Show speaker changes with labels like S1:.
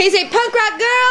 S1: He's a punk rock girl?